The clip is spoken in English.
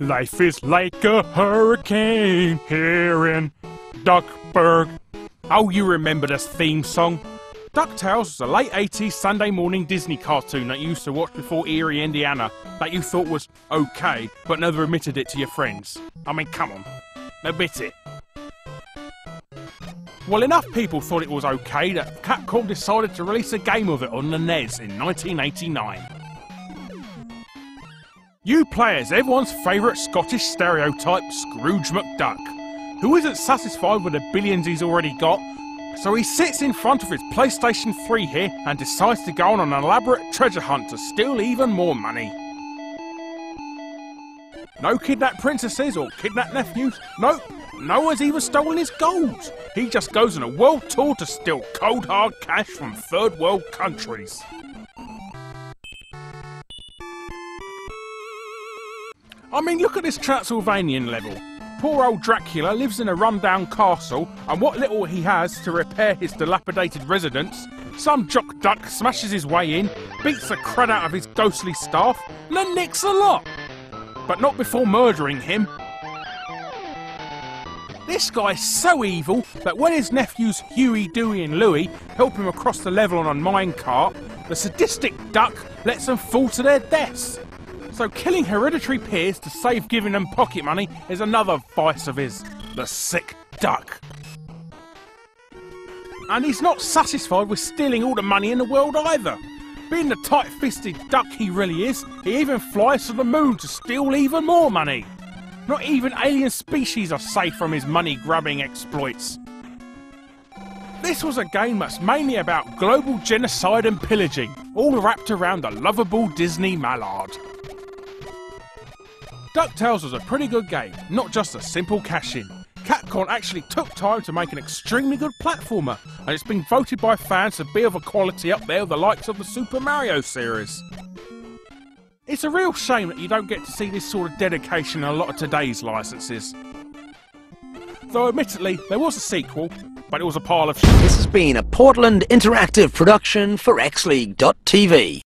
Life is like a hurricane here in Duckburg. Oh, you remember this theme song? DuckTales was a late 80s Sunday morning Disney cartoon that you used to watch before Erie, Indiana, that you thought was okay, but never admitted it to your friends. I mean, come on. Admit it. Well, enough people thought it was okay that Capcom decided to release a game of it on the NES in 1989. You play as everyone's favourite Scottish stereotype, Scrooge McDuck, who isn't satisfied with the billions he's already got, so he sits in front of his PlayStation 3 here and decides to go on an elaborate treasure hunt to steal even more money. No kidnapped princesses or kidnapped nephews. No, no one's even stolen his gold. He just goes on a world tour to steal cold hard cash from third world countries. I mean, look at this Transylvanian level. Poor old Dracula lives in a rundown castle, and what little he has to repair his dilapidated residence, some jock duck smashes his way in, beats the crud out of his ghostly staff, and then nicks a lot. But not before murdering him. This guy's so evil that when his nephews Huey, Dewey, and Louie help him across the level on a minecart, the sadistic duck lets them fall to their deaths. So killing hereditary peers to save giving them pocket money is another vice of his. The sick duck. And he's not satisfied with stealing all the money in the world either. Being the tight-fisted duck he really is, he even flies to the moon to steal even more money. Not even alien species are safe from his money-grabbing exploits. This was a game that's mainly about global genocide and pillaging, all wrapped around the lovable Disney mallard. DuckTales was a pretty good game, not just a simple cash-in. Capcom actually took time to make an extremely good platformer, and it's been voted by fans to be of a quality up there with the likes of the Super Mario series. It's a real shame that you don't get to see this sort of dedication in a lot of today's licenses. Though admittedly, there was a sequel, but it was a pile of. This has been a Portland Interactive production for XLeague.tv.